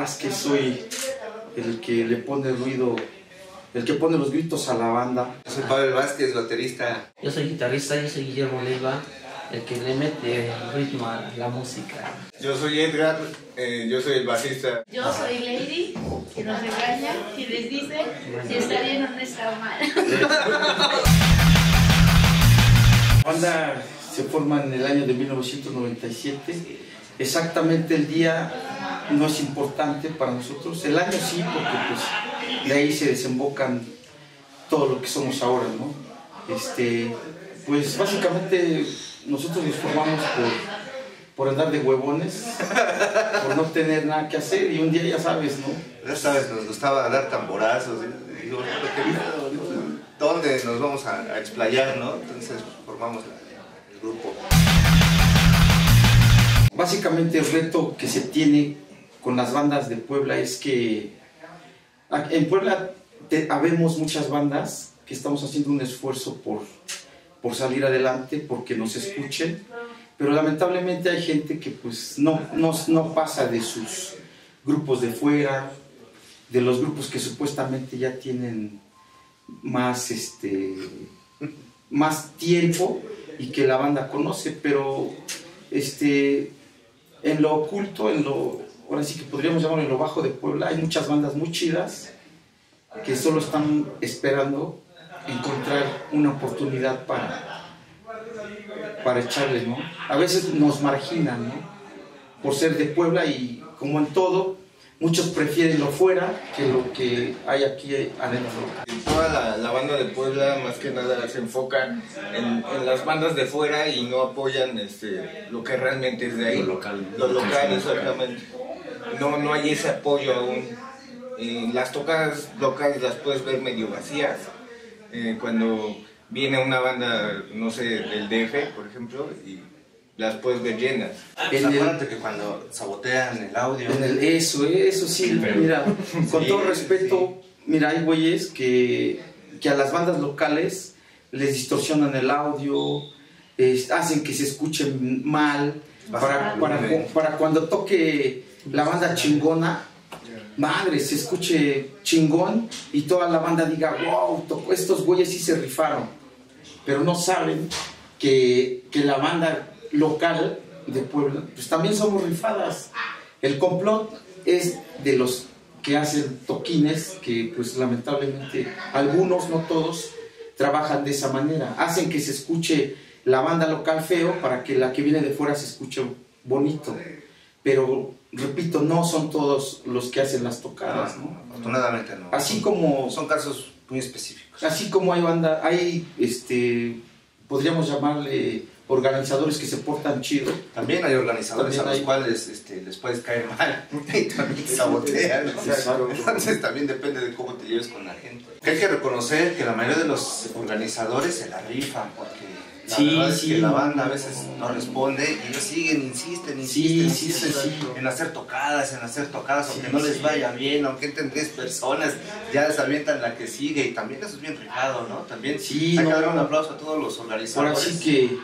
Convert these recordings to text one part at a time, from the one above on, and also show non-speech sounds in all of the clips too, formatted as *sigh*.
Vázquez, soy el que le pone ruido, el que pone los gritos a la banda. Soy Pablo Vázquez, baterista. Yo soy guitarrista, yo soy Guillermo Leiva, el que le mete ritmo a la música. Yo soy Edgar, eh, yo soy el bajista. Yo soy Lady, que nos regaña y les dice si está bien o no está mal. La banda se forma en el año de 1997. Exactamente el día no es importante para nosotros. El año sí, porque pues de ahí se desembocan todo lo que somos ahora, ¿no? Este, pues básicamente nosotros nos formamos por, por andar de huevones, por no tener nada que hacer y un día ya sabes, ¿no? Ya sabes, nos gustaba dar tamborazos. y. ¿Dónde nos vamos a, explayar, no? Entonces formamos el grupo. Básicamente el reto que se tiene con las bandas de Puebla es que en Puebla te- muchas bandas que estamos haciendo un esfuerzo por, por salir adelante, porque nos escuchen, pero lamentablemente hay gente que pues no, no, no pasa de sus grupos de fuera, de los grupos que supuestamente ya tienen más, este, más tiempo y que la banda conoce, pero este, en lo oculto, en lo, ahora sí que podríamos llamarlo en lo bajo de Puebla, hay muchas bandas muy chidas que solo están esperando encontrar una oportunidad para, para echarle, ¿no? A veces nos marginan, ¿no? Por ser de Puebla y como en todo, muchos prefieren lo fuera que lo que hay aquí adentro. Toda la, la banda de Puebla más que nada se enfoca en, en las bandas de fuera y no apoyan este, lo que realmente es de ahí. Lo local. Lo local, exactamente. No, no hay ese apoyo aún. Eh, las tocadas locales las puedes ver medio vacías. Eh, cuando viene una banda, no sé, del DF, por ejemplo, y las puedes ver llenas. Pues En el- acuérdate que cuando sabotean el audio, En el- eso, eso sí, mira, *laughs* con Sí, todo sí, respeto, mira, hay güeyes que, que a las bandas locales les distorsionan el audio, es- hacen que se escuchen mal, para, para, para cuando toque la banda chingona, madre, se escuche chingón y toda la banda diga, wow, tocó, estos güeyes sí se rifaron, pero no saben que, que la banda local de Puebla, pues también somos rifadas. El complot es de los que hacen toquines, que pues lamentablemente algunos, no todos, trabajan de esa manera. Hacen que se escuche la banda local feo para que la que viene de fuera se escuche bonito. Pero, repito, no son todos los que hacen las tocadas, ¿no? afortunadamente no. Así como Son casos muy específicos. Así como hay banda, hay, este, podríamos llamarle organizadores que se portan chido. También hay organizadores También a los hay- cuales este, les puedes caer mal *laughs* y también te sabotean. o sea, Exacto. entonces también depende de cómo te lleves con la gente. Que hay que reconocer que la mayoría de los organizadores se la rifan porque la Sí, verdad es sí. que la banda a veces no responde y ellos siguen, insisten, insisten, sí, insisten en hacer tocadas, en hacer tocadas, aunque no les vaya bien, aunque entren 10 personas, ya se avientan la que sigue y también eso es bien rifado, ¿no? También Sí, hay que no. dar un aplauso a todos los Ahora organizadores. sí que,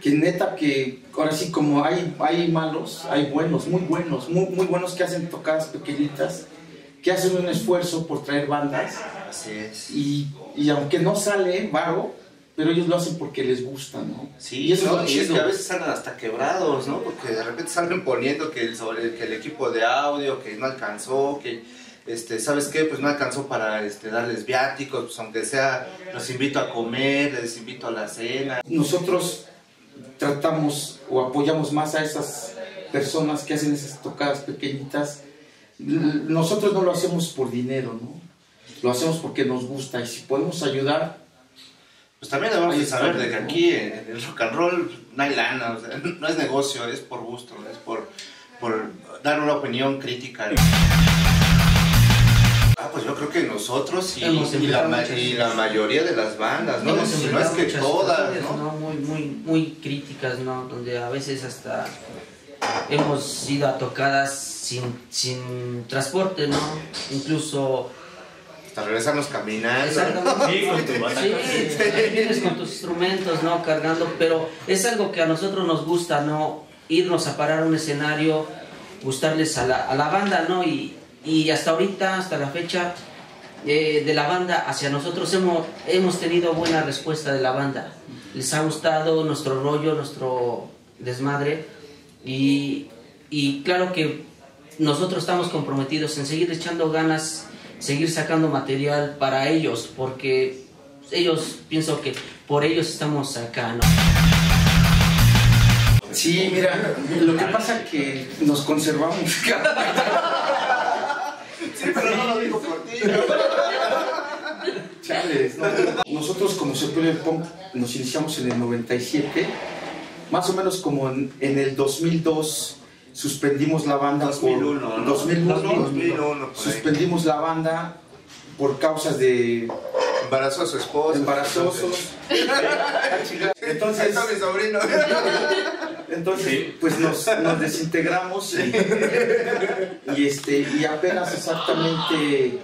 que neta que, ahora sí como hay, hay malos, hay buenos, muy buenos, muy, muy buenos que hacen tocadas pequeñitas, que hacen un esfuerzo por traer bandas Así es. y, y aunque no sale varo, pero ellos lo hacen porque les gusta, ¿no? Sí, y eso ¿no? es y es que a veces salen hasta quebrados, ¿no? Porque de repente salen poniendo que el, sobre, que el equipo de audio, que no alcanzó, que, este, ¿sabes qué? Pues no alcanzó para este, darles viáticos, pues aunque sea, los invito a comer, les invito a la cena. nosotros tratamos o apoyamos más a esas personas que hacen esas tocadas pequeñitas. Nosotros no lo hacemos por dinero, ¿no? Lo hacemos porque nos gusta y si podemos ayudar, Pues también debemos de saber de que aquí en el rock and roll no hay lana, o sea, *laughs* no es negocio, es por gusto, es por, por dar una opinión crítica. Pues yo creo que nosotros y, y la, invitado ma- muchas- y la mayoría de las bandas, ¿no? Hemos Si no es que todas, ¿no? Muy, muy, muy críticas, ¿no? Donde a veces hasta hemos ido a tocadas sin, sin transporte, ¿no? Incluso... Hasta regresarnos caminando. Sí, con tu. Sí, vienes con tus instrumentos, ¿no? Cargando, pero es algo que a nosotros nos gusta, ¿no? Irnos a parar a un escenario gustarles a la, a la banda, ¿no? Y, y hasta ahorita, hasta la fecha eh, de la banda hacia nosotros hemos, hemos tenido buena respuesta de la banda. Les ha gustado nuestro rollo, nuestro desmadre y, y claro que nosotros estamos comprometidos en seguir echando ganas, seguir sacando material para ellos, porque ellos, pienso que por ellos estamos acá, ¿no? Sí, mira, lo que pasa es que nos conservamos. *laughs* Sí, pero no lo digo por ti. Chales, no. Nosotros como Superior Punk nos iniciamos en el 97, más o menos como en, en el 2002 suspendimos la banda. por- 2001, ¿no? 2001, 2001, por ahí. suspendimos la banda por causas de Embarazó a su esposa. embarazosos. *laughs* Ahí Entonces, está mi sobrino. *laughs* entonces pues nos, nos desintegramos y, y, este, y apenas exactamente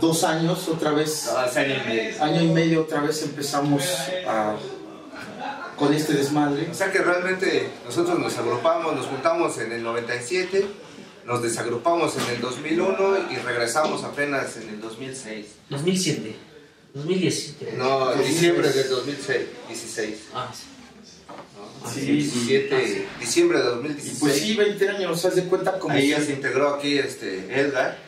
dos años otra vez hace año y medio. año y medio otra vez empezamos a- con este desmadre. O sea que realmente nosotros nos agrupamos, nos juntamos en el 97, nos desagrupamos en el 2001 y regresamos apenas en el 2006. 2007, 2017. No, en diciembre del 2006, 16. Ah, sí. Sí, 17, diciembre de Y 2016. pues sí, 20 años, haz de cuenta como Ahí ya se integró aquí este Edgar.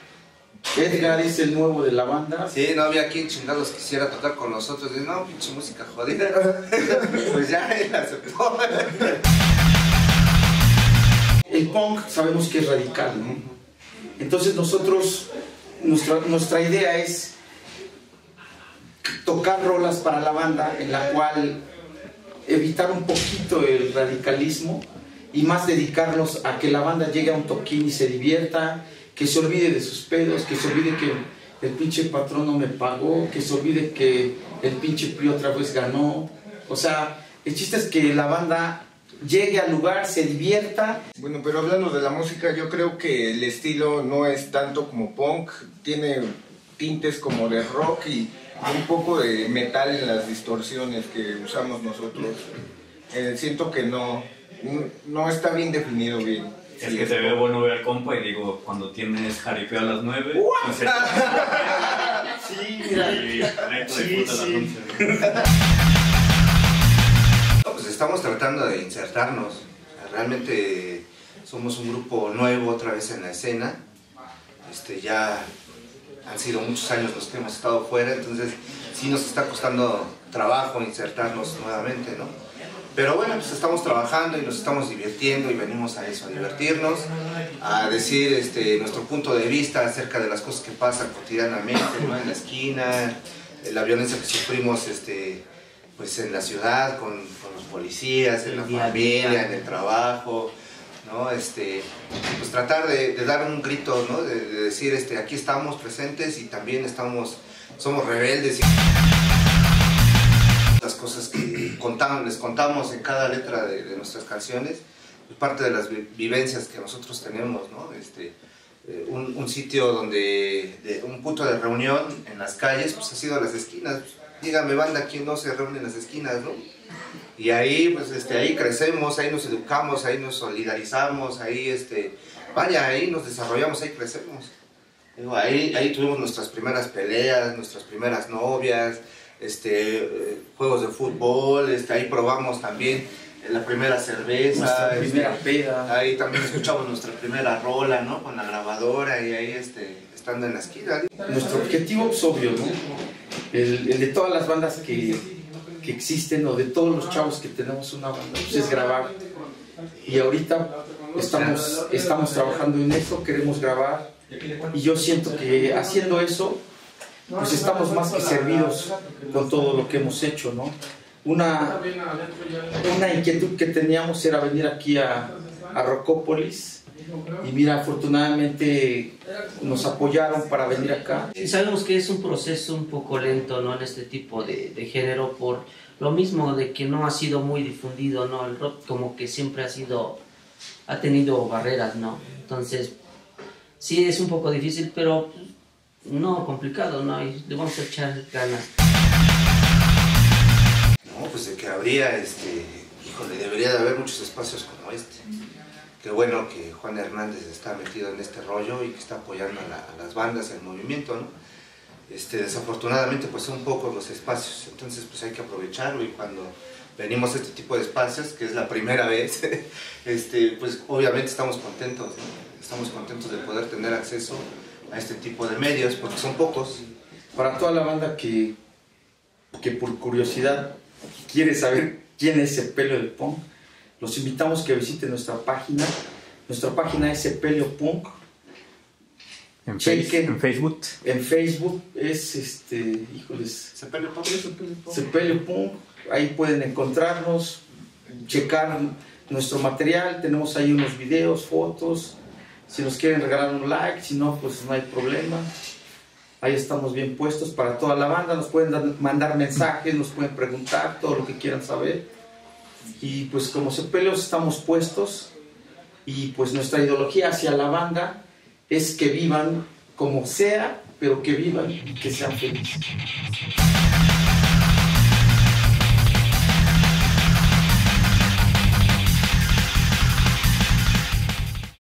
Edgar es el nuevo de la banda. Sí, no había quien chingados quisiera tocar con nosotros. Dice, no, pinche música jodida. *laughs* pues ya él aceptó. El punk sabemos que es radical, ¿no? Entonces nosotros, nuestra, nuestra idea es tocar rolas para la banda en la cual evitar un poquito el radicalismo y más dedicarnos a que la banda llegue a un toquín y se divierta, que se olvide de sus pedos, que se olvide que el pinche patrón no me pagó, que se olvide que el pinche PRI otra vez ganó. O sea, el chiste es que la banda llegue al lugar, se divierta Bueno, pero hablando de la música, yo creo que el estilo no es tanto como punk, tiene tintes como de rock y un poco de metal en las distorsiones que usamos nosotros. Eh, siento que no, no está bien definido bien. Es Sí, que se ve bueno ver al compa y digo, cuando tienes jaripeo a las 9, y se *laughs* Sí, y conecto de Sí, sí. 11. No, pues estamos tratando de insertarnos. Realmente somos un grupo nuevo otra vez en la escena. Este, ya han sido muchos años los que hemos estado fuera, entonces sí nos está costando trabajo insertarnos nuevamente, ¿no? Pero bueno, pues estamos trabajando y nos estamos divirtiendo y venimos a eso, a divertirnos, a decir este, nuestro punto de vista acerca de las cosas que pasan cotidianamente, ¿no? En la esquina, la violencia que sufrimos este, pues en la ciudad, con, con los policías, en la familia, en el trabajo, ¿no? Este, pues tratar de, dar un grito, ¿no? De, de decir, este, aquí estamos presentes y también estamos, somos rebeldes. Las cosas que contamos, les contamos en cada letra de, nuestras canciones, es parte de las vi- vivencias que nosotros tenemos, ¿no? Este, eh, un, sitio donde, de- un punto de reunión en las calles, pues ha sido las esquinas. Dígame, banda, ¿quién no se reúne en las esquinas, no? Y ahí, pues, este, ahí crecemos, ahí nos educamos, ahí nos solidarizamos, ahí, este, vaya, ahí nos desarrollamos, ahí crecemos. Digo, ahí, ahí tuvimos nuestras primeras peleas, nuestras primeras novias, este, eh, juegos de fútbol, este, ahí probamos también la primera cerveza. nuestra este, primera peda. Ahí también escuchamos nuestra primera rola, ¿no? Con la grabadora y ahí, este, estando en la esquina. Nuestro objetivo es obvio, ¿no? El, el de todas las bandas que, que existen o de todos los chavos que tenemos una banda, pues es grabar. Y ahorita estamos, estamos trabajando en eso, queremos grabar. Y yo siento que haciendo eso, pues estamos más que servidos con todo lo que hemos hecho, ¿no? Una, una inquietud que teníamos era venir aquí a, a Rocópolis. Y mira, afortunadamente nos apoyaron para venir acá. Y sabemos que es un proceso un poco lento, ¿no? En este tipo de, de género, por lo mismo de que no ha sido muy difundido, ¿no? El rock como que siempre ha sido, ha tenido barreras, ¿no? Entonces, sí es un poco difícil, pero no complicado, ¿no? Y le vamos a echar ganas. No, pues de que habría, este, híjole, debería de haber muchos espacios como este. Qué bueno que Juan Hernández está metido en este rollo y que está apoyando a, la- a las bandas, el movimiento, ¿no? Este, desafortunadamente pues son pocos los espacios, entonces pues hay que aprovecharlo y cuando venimos a este tipo de espacios, que es la primera vez, *laughs* este, pues obviamente estamos contentos, ¿no? estamos contentos de poder tener acceso a este tipo de medios porque son pocos. Para toda la banda que, que por curiosidad quiere saber quién es Sepelio del Punk, los invitamos que visiten nuestra página. Nuestra página es Sepelio Punk. En, Chequen. En Facebook. En Facebook es este, híjoles, ¿Se pelea por Sepelio Punk. Ahí pueden encontrarnos, checar nuestro material. Tenemos ahí unos videos, fotos. Si nos quieren regalar un like, si no, pues no hay problema. Ahí estamos bien puestos para toda la banda. Nos pueden dar- mandar mensajes, nos pueden preguntar todo lo que quieran saber. Y pues como Sepelios estamos puestos. Y pues nuestra ideología hacia la banda es que vivan como sea, pero que vivan y que sean felices.